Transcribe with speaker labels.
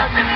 Speaker 1: Gracias.